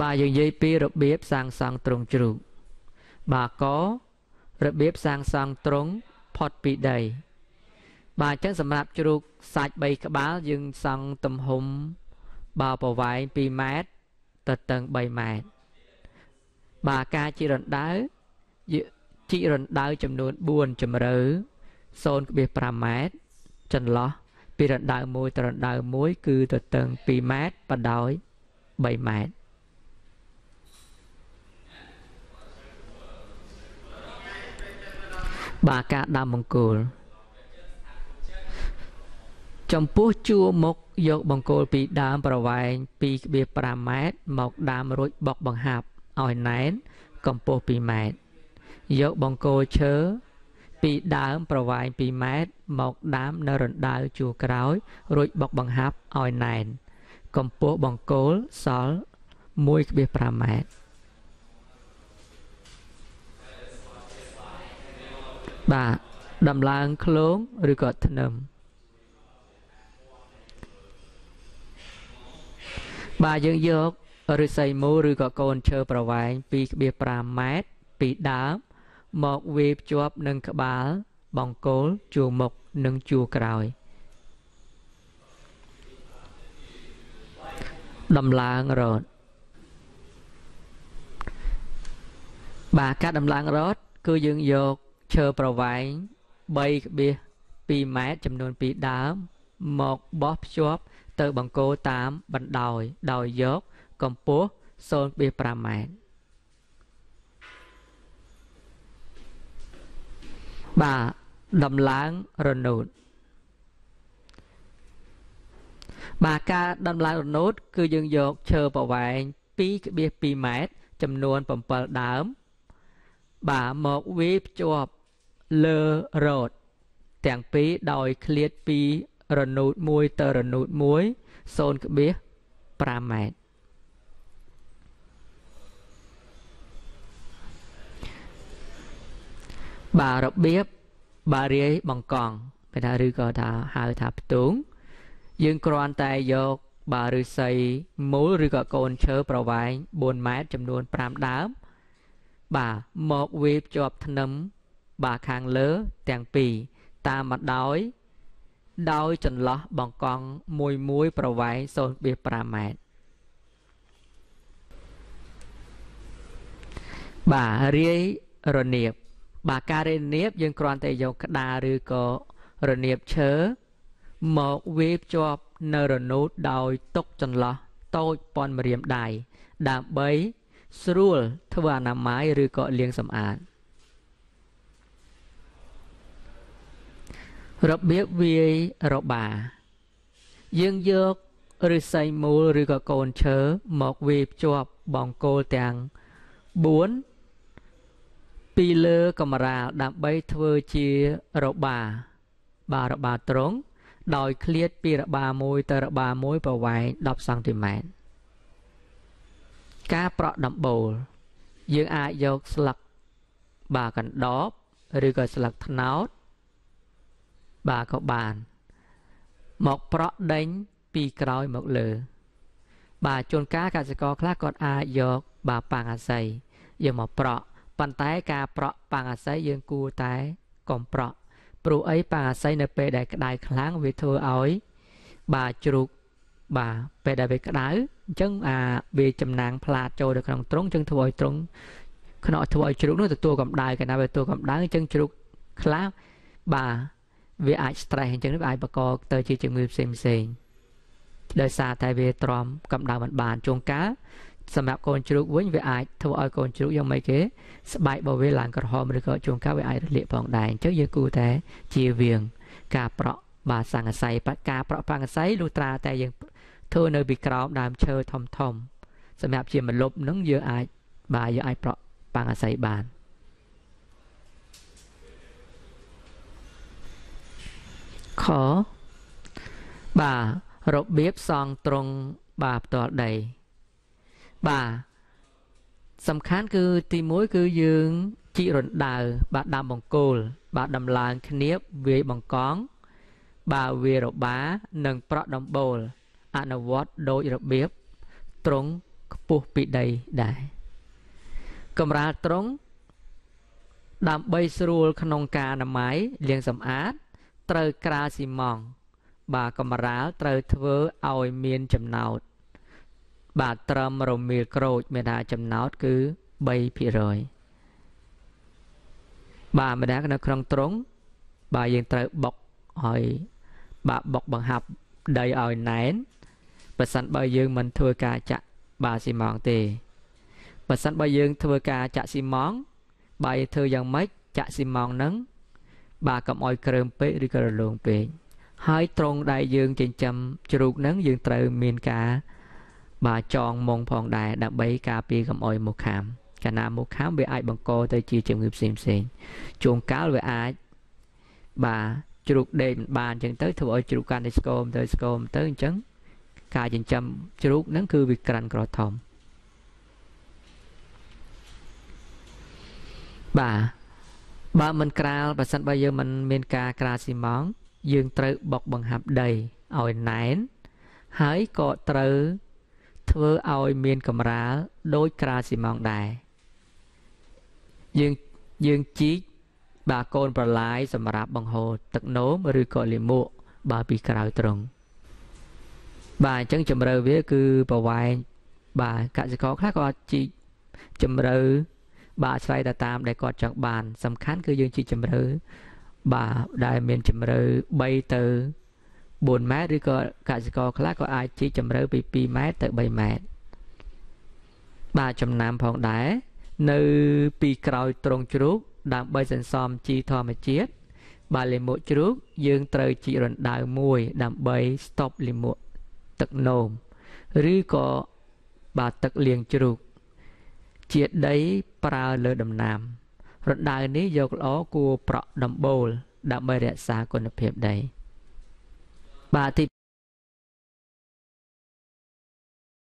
បាទយើងនិយាយពីរបៀបសាងសង់ទ្រុងជ្រូកបាទករបៀបសាងសង់ទ្រុងផុតពីដី បាទអញ្ចឹងសម្រាប់ជ្រូកសាច់3ក្បាលយើងសង់ទំហំបាទប្រវែង2ម៉ែត្រទៅតឹង3ម៉ែត្របាទការជីរណ្ដៅជីរណ្ដៅចំនួន4ជម្រៅ0.5ម៉ែត្រចន្លោះពីរណ្ដៅមួយទៅរណ្ដៅមួយគឺទៅតឹង2ម៉ែត្របដោយ3ម៉ែត្រ បាទការដាំបង្គោលចំពោះជួរមុខយកបង្គោលពីដើមប្រវែង2.5ម៉ែត្រមកដាំរួចបុកបង្ហាប់ឲ្យណែនកម្ពស់2ម៉ែត្រយកបង្គោលឈើពីដើមប្រវែង2ម៉ែត្រមកដាំនៅរណ្ដៅជួរក្រោយ រួចបុកបង្ហាប់ឲ្យណែនកម្ពស់បង្គោលសល់1.5ម៉ែត្រ បាទដំឡើងឃ្លោងឬក៏ធ្នឹមបាទយើងយកឫស្សីមូលឬក៏កូនឈើប្រវែង2.5ម៉ែត្រពីដើមមកវាយភ្ជាប់នឹងក្បាល បង្គោលជួរមុខនិងជួរក្រោយដំឡើងរត់បាទការដំឡើងរត់គឺយើងយក ឈើប្រវែង3.2ម៉ែត្រចំនួន2ដើម មកបោះភ្ជាប់ទៅបង្គោលតាមបណ្ដោយ ដោយយកកម្ពស់0.5ម៉ែត្របាទដំឡើងរនូតបាទការដំឡើងរនូតគឺយើងយកឈើប្រវែង2.2ម៉ែត្រចំនួន7ដើម បាទមកវាយភ្ជាប់ លើរ៉ូតទាំងពីរដោយឃ្លាតពីរនូតមួយទៅរនូតមួយ0.5ម៉ែត្របាទរបៀបបាទរាយបង្កង់គេថាឬក៏ថាហៅថាផ្ទូងយើងគ្រាន់តែយកបាទឫស្សីមូលឬក៏កូនឈើប្រវែង4ម៉ែត្រចំនួន5ដើមបាទមកវាយភ្ជាប់ធ្នឹម បាទខាងលើទាំងពីរតាមមកដោយដោយចន្លោះបង្កង់មួយមួយប្រវែង0.5ម៉ែត្របាទរាយរនៀបបាទការរាយរនៀបយើងគ្រាន់តែយកក្តារឬក៏រនៀបឈើមកវាយភ្ជាប់នៅរនូតដោយទុកចន្លោះតូចប៉ុនម្រាមដៃដើម្បីស្រួលធ្វើអនាម័យឬក៏លាងសម្អាត របៀបវាយរបាយើងយកឫស្សីមូលឬក៏កូនឈើមកវាយភ្ជាប់បង្គោលទាំង4ពីលើកំរាលដើម្បីធ្វើជារបាបាទរបាត្រង់ដោយឃ្លាតពីរបាមួយទៅរបាមួយប្រវែង10សង់ទីម៉ែត្រការប្រក់ដំបូល យើងអាចយកស្លឹកបាទកណ្ដបឬក៏ស្លឹកត្នោត បាទក៏បាន មកប្រក់ដេញពីក្រោយមកលើ បាទជួនកាលកសិករខ្លះគាត់អាចយកបាទប៉ាំងអាស័យយកមកប្រក់ប៉ុន្តែការប្រក់ប៉ាំងអាស័យយើងគួរតែកុំប្រក់ព្រោះអីប៉ាំងអាស័យនៅពេលដែលក្តៅខ្លាំងវាធ្វើឲ្យ បាទជ្រូកបាទពេលដែលវាក្តៅអញ្ចឹងអាវាចំណាំងផ្លាតចូលទៅក្នុងទ្រុងអញ្ចឹងធ្វើឲ្យទ្រុងខ្នក់ធ្វើឲ្យជ្រូកនោះទទួលកម្ដៅកាលណាវាទទួលកម្ដៅអញ្ចឹងជ្រូកខ្លះបាទ វាអាច stress អញ្ចឹងវាអាចបង្កទៅជាជំងឺផ្សេងផ្សេងដោយសារតែវាទ្រាំកម្ដៅមិនបានជួនកាលសម្រាប់កូនជ្រូកវិញវាអាចធ្វើឲ្យកូនជ្រូកយ៉ាងម៉េចគេស្បែករបស់វាឡើងក្រហមឬក៏ជួនកាលវាអាចរលាកផងដែរអញ្ចឹងយើងគួរតែជៀសវាងការប្រក់បាទសង្កស័យការប្រក់សង្កស័យលុះត្រាតែយើងធ្វើនៅពីក្រោមដើមឈើធំធំសម្រាប់ជាមលប់នឹងយើងអាចបាទយើងអាចប្រក់បាំងអាស័យបាន ខបាទរបៀបសង់ត្រង់បាទផ្ទាល់ដីបាទសំខាន់គឺទី1គឺយើងជីករណ្ដៅបាទដាំបង្គោលបាទដំឡើងគ្នាបវាយបង្កង់បាទវារបានិងប្រក់ដំបូល អនុវត្តដោយរបៀបត្រង់ខ្ពស់ពីដីដែរកម្រាលត្រង់ដើម្បីស្រួលក្នុងការអនាម័យលាងសម្អាត ត្រូវក្រាលស៊ីម៉ង់បាទកម្រាលត្រូវធ្វើឲ្យមានចំណោតបាទត្រឹមរមៀលក្រូចមានថាចំណោតគឺ3%បាទម្ដងនៅក្នុងត្រង់បាទយើងត្រូវបុកឲ្យបាទបុកបង្ហាប់ដីឲ្យណែនបើសិនបើយើងមិនធ្វើការចាក់បាទស៊ីម៉ងទេបើសិនបើយើងធ្វើការចាក់ស៊ីម៉ងបាទធ្វើយ៉ាងម៉េចចាក់ស៊ីម៉ងហ្នឹង បាទកុំឲ្យក្រើមពេកឬក៏រលោងពេកហើយត្រង់ដែលយើងចិញ្ចឹមជ្រូកហ្នឹងយើងត្រូវមានការបាទចងមុងផងដែរដើម្បីការពារកុំឲ្យមូសខាំកាលណាមូសខាំវាអាចបង្កទៅជាជំងឺផ្សេងផ្សេងជួនកាលវាអាចបាទជ្រូកដេកមិនបានអញ្ចឹងទៅធ្វើឲ្យជ្រូកកាន់តែស្គមទៅស្គមទៅអញ្ចឹងការចិញ្ចឹមជ្រូកហ្នឹងគឺវាក្រាន់ក្រធំបាទ បើមិនក្រាលបើសិនបើយើងមិនមានការក្រាលស៊ីម៉ងយើងត្រូវបុកបង្ហាប់ដីឲ្យណែនហើយក៏ត្រូវធ្វើឲ្យមានកម្រាលដូចក្រាលស៊ីម៉ងដែរយើងយើងជីកបាទកូនប្រឡាយសម្រាប់បង្ហូរទឹកនោមឬក៏លាមកបាទពីក្រៅត្រង់បាទអញ្ចឹងជំរឿវាគឺប្រវែងបាទកសិករខ្លះក៏អាចជីកជំរឿ បាទឆ្លៃទៅតាមដែលគាត់ចង់បាន សំខាន់គឺយើងជីកជំរឿបាទដែលមានជំរឿ3ទៅ4ម៉ែត្រឬក៏កសិករខ្លះក៏អាចជីកជំរឿពី2ម៉ែត្រទៅ3ម៉ែត្របាទចំណាំផងដែរនៅពីក្រោយត្រង់ជ្រូកដើម្បីសន្សំជីធម្មជាតិបាទលាមកជ្រូកយើងត្រូវជីករណ្ដៅមួយ ដើម្បីស្តុបលាមកទឹកនោមឬក៏បាទទឹកលាងជ្រូក ជាដីប្រើលើដំណាំរណ្ដៅនេះយកល្អគួរប្រក់ដំបូលដើម្បីរក្សាគុណភាពដីបាទទី